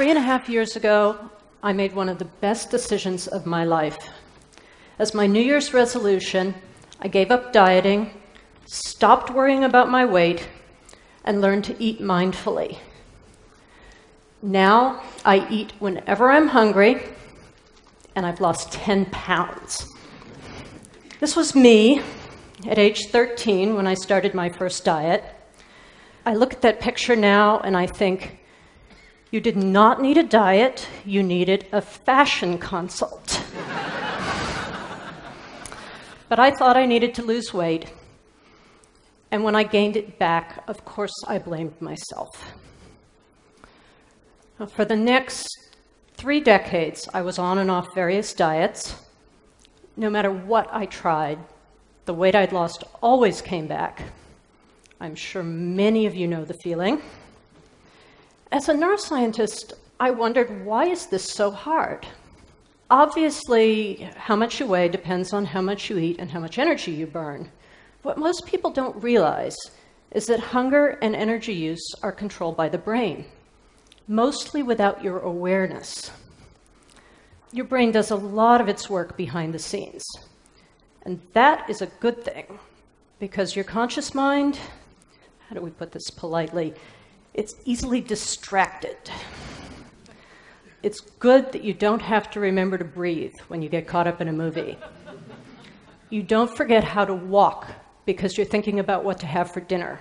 three and a half years ago, I made one of the best decisions of my life. As my New Year's resolution, I gave up dieting, stopped worrying about my weight, and learned to eat mindfully. Now I eat whenever I'm hungry, and I've lost 10 pounds. This was me at age 13 when I started my first diet. I look at that picture now and I think, you did not need a diet, you needed a fashion consult. but I thought I needed to lose weight. And when I gained it back, of course, I blamed myself. For the next three decades, I was on and off various diets. No matter what I tried, the weight I'd lost always came back. I'm sure many of you know the feeling. As a neuroscientist, I wondered why is this so hard? Obviously, how much you weigh depends on how much you eat and how much energy you burn. What most people don't realize is that hunger and energy use are controlled by the brain, mostly without your awareness. Your brain does a lot of its work behind the scenes. And that is a good thing because your conscious mind, how do we put this politely, it's easily distracted. It's good that you don't have to remember to breathe when you get caught up in a movie. You don't forget how to walk because you're thinking about what to have for dinner.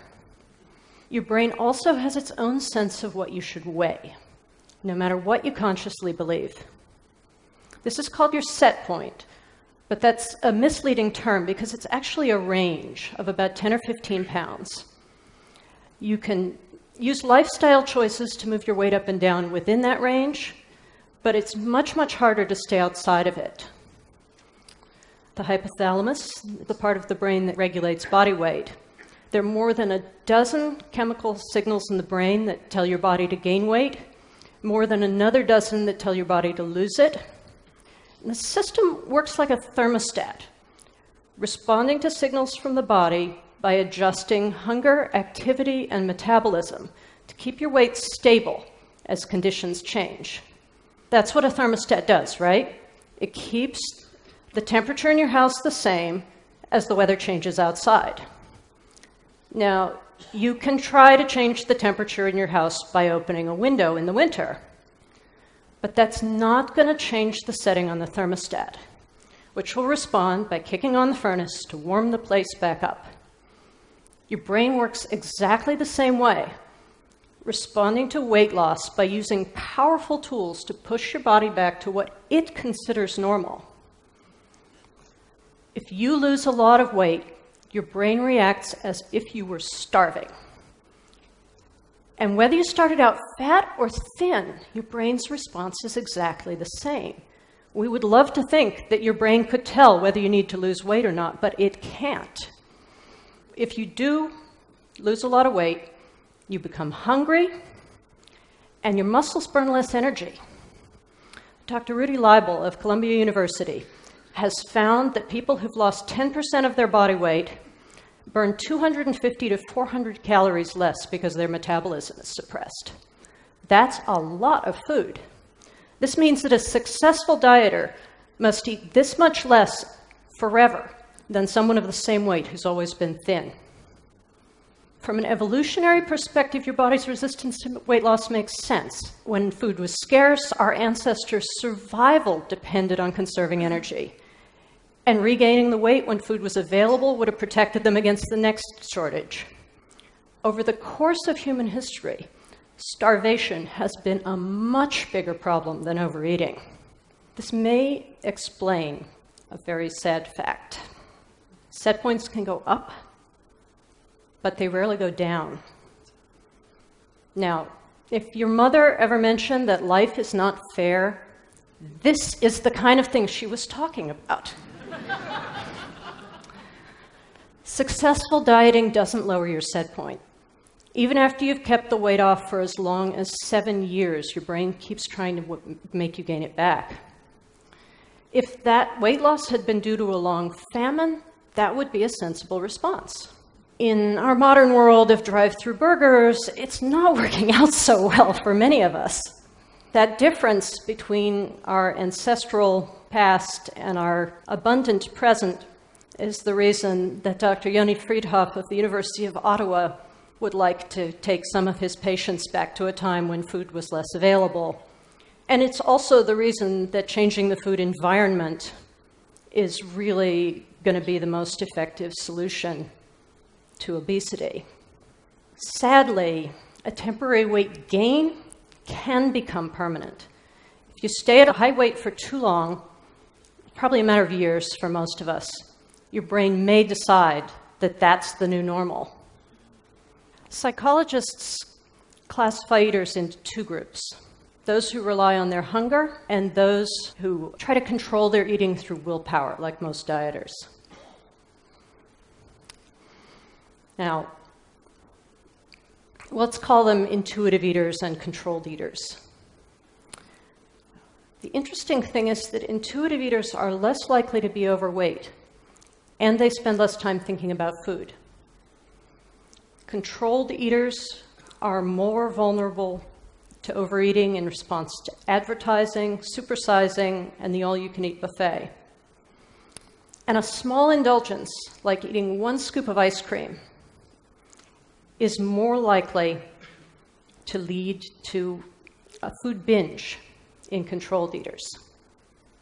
Your brain also has its own sense of what you should weigh, no matter what you consciously believe. This is called your set point, but that's a misleading term because it's actually a range of about 10 or 15 pounds. You can use lifestyle choices to move your weight up and down within that range, but it's much, much harder to stay outside of it. The hypothalamus, the part of the brain that regulates body weight, there are more than a dozen chemical signals in the brain that tell your body to gain weight, more than another dozen that tell your body to lose it. And the system works like a thermostat, responding to signals from the body by adjusting hunger, activity, and metabolism to keep your weight stable as conditions change. That's what a thermostat does, right? It keeps the temperature in your house the same as the weather changes outside. Now, you can try to change the temperature in your house by opening a window in the winter, but that's not going to change the setting on the thermostat, which will respond by kicking on the furnace to warm the place back up. Your brain works exactly the same way, responding to weight loss by using powerful tools to push your body back to what it considers normal. If you lose a lot of weight, your brain reacts as if you were starving. And whether you started out fat or thin, your brain's response is exactly the same. We would love to think that your brain could tell whether you need to lose weight or not, but it can't if you do lose a lot of weight, you become hungry and your muscles burn less energy. Dr. Rudy Leibel of Columbia University has found that people who've lost 10% of their body weight burn 250 to 400 calories less because their metabolism is suppressed. That's a lot of food. This means that a successful dieter must eat this much less forever than someone of the same weight who's always been thin. From an evolutionary perspective, your body's resistance to weight loss makes sense. When food was scarce, our ancestors' survival depended on conserving energy. And regaining the weight when food was available would have protected them against the next shortage. Over the course of human history, starvation has been a much bigger problem than overeating. This may explain a very sad fact. Set points can go up, but they rarely go down. Now, if your mother ever mentioned that life is not fair, this is the kind of thing she was talking about. Successful dieting doesn't lower your set point. Even after you've kept the weight off for as long as seven years, your brain keeps trying to w- make you gain it back. If that weight loss had been due to a long famine, that would be a sensible response. In our modern world of drive through burgers, it's not working out so well for many of us. That difference between our ancestral past and our abundant present is the reason that Dr. Yoni Freedhoff of the University of Ottawa would like to take some of his patients back to a time when food was less available. And it's also the reason that changing the food environment is really going to be the most effective solution to obesity. Sadly, a temporary weight gain can become permanent. If you stay at a high weight for too long, probably a matter of years for most of us, your brain may decide that that's the new normal. Psychologists classify eaters into two groups those who rely on their hunger and those who try to control their eating through willpower, like most dieters. Now, let's call them intuitive eaters and controlled eaters. The interesting thing is that intuitive eaters are less likely to be overweight and they spend less time thinking about food. Controlled eaters are more vulnerable to overeating in response to advertising, supersizing, and the all you can eat buffet. And a small indulgence, like eating one scoop of ice cream, is more likely to lead to a food binge in controlled eaters.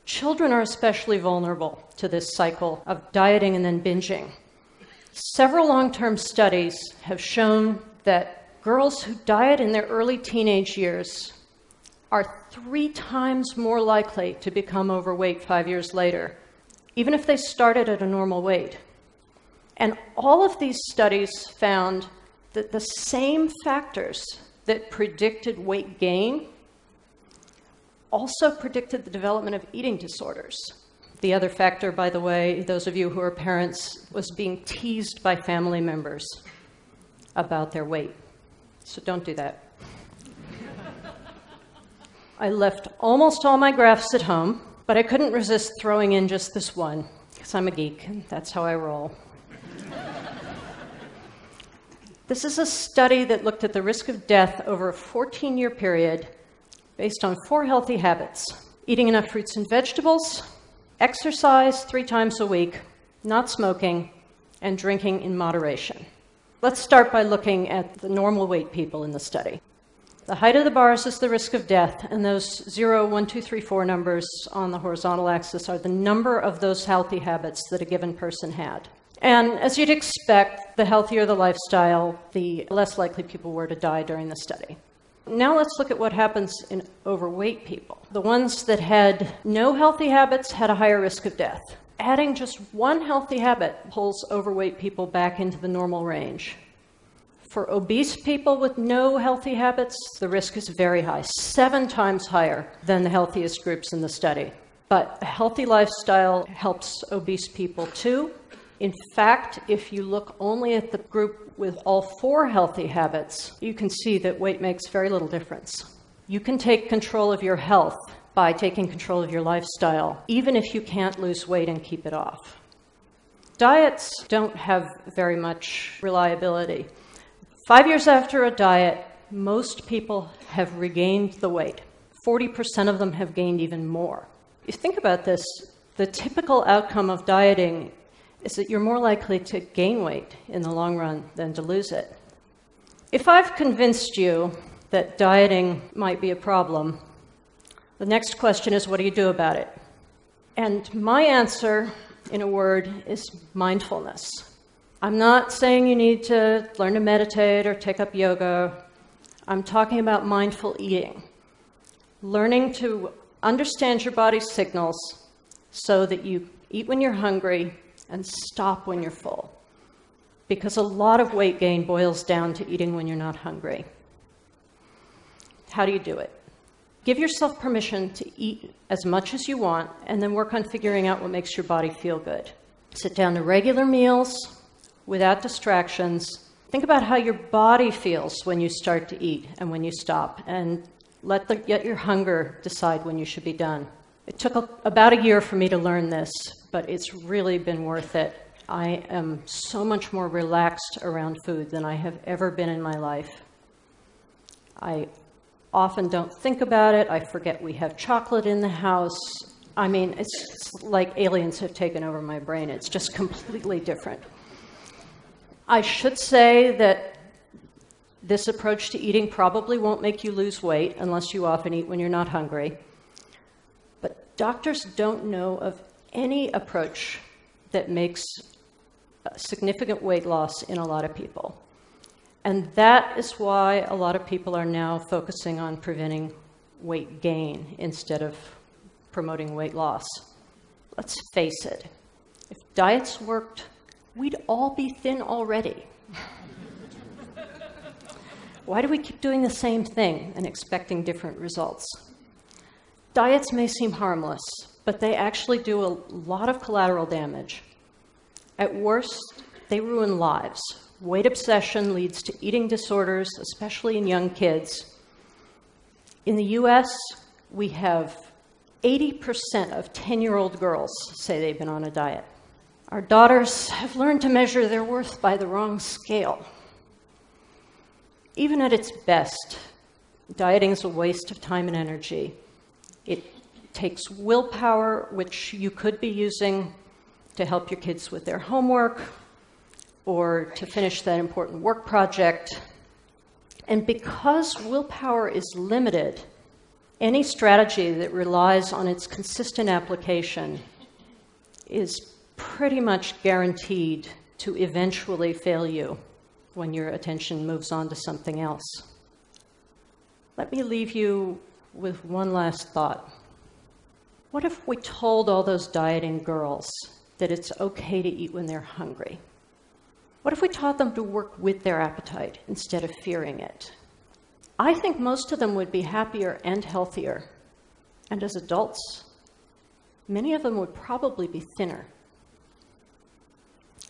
Children are especially vulnerable to this cycle of dieting and then binging. Several long term studies have shown that girls who diet in their early teenage years are three times more likely to become overweight five years later, even if they started at a normal weight. And all of these studies found that the same factors that predicted weight gain also predicted the development of eating disorders. The other factor, by the way, those of you who are parents, was being teased by family members about their weight. So don't do that. I left almost all my graphs at home, but I couldn't resist throwing in just this one, because I'm a geek, and that's how I roll. this is a study that looked at the risk of death over a 14 year period based on four healthy habits eating enough fruits and vegetables, exercise three times a week, not smoking, and drinking in moderation. Let's start by looking at the normal weight people in the study. The height of the bars is the risk of death, and those 0, 1, 2, 3, 4 numbers on the horizontal axis are the number of those healthy habits that a given person had. And as you'd expect, the healthier the lifestyle, the less likely people were to die during the study. Now let's look at what happens in overweight people. The ones that had no healthy habits had a higher risk of death. Adding just one healthy habit pulls overweight people back into the normal range. For obese people with no healthy habits, the risk is very high, seven times higher than the healthiest groups in the study. But a healthy lifestyle helps obese people too. In fact, if you look only at the group with all four healthy habits, you can see that weight makes very little difference. You can take control of your health by taking control of your lifestyle, even if you can't lose weight and keep it off. Diets don't have very much reliability. Five years after a diet, most people have regained the weight. 40% of them have gained even more. If you think about this, the typical outcome of dieting is that you're more likely to gain weight in the long run than to lose it. If I've convinced you that dieting might be a problem, the next question is what do you do about it? And my answer, in a word, is mindfulness. I'm not saying you need to learn to meditate or take up yoga. I'm talking about mindful eating. Learning to understand your body's signals so that you eat when you're hungry and stop when you're full. Because a lot of weight gain boils down to eating when you're not hungry. How do you do it? Give yourself permission to eat as much as you want and then work on figuring out what makes your body feel good. Sit down to regular meals without distractions. Think about how your body feels when you start to eat and when you stop, and let, the, let your hunger decide when you should be done. It took a, about a year for me to learn this, but it's really been worth it. I am so much more relaxed around food than I have ever been in my life. I often don't think about it. I forget we have chocolate in the house. I mean, it's like aliens have taken over my brain. It's just completely different. I should say that this approach to eating probably won't make you lose weight unless you often eat when you're not hungry. But doctors don't know of any approach that makes significant weight loss in a lot of people. And that is why a lot of people are now focusing on preventing weight gain instead of promoting weight loss. Let's face it, if diets worked, we'd all be thin already. why do we keep doing the same thing and expecting different results? Diets may seem harmless, but they actually do a lot of collateral damage. At worst, they ruin lives. Weight obsession leads to eating disorders, especially in young kids. In the US, we have 80% of 10 year old girls say they've been on a diet. Our daughters have learned to measure their worth by the wrong scale. Even at its best, dieting is a waste of time and energy. It takes willpower, which you could be using to help your kids with their homework or to finish that important work project. And because willpower is limited, any strategy that relies on its consistent application is pretty much guaranteed to eventually fail you when your attention moves on to something else. Let me leave you with one last thought. What if we told all those dieting girls that it's okay to eat when they're hungry? What if we taught them to work with their appetite instead of fearing it? I think most of them would be happier and healthier. And as adults, many of them would probably be thinner.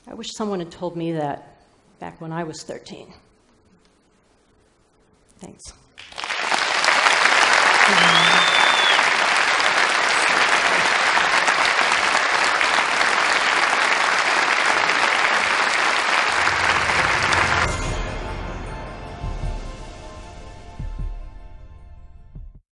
I wish someone had told me that back when I was 13. Thanks.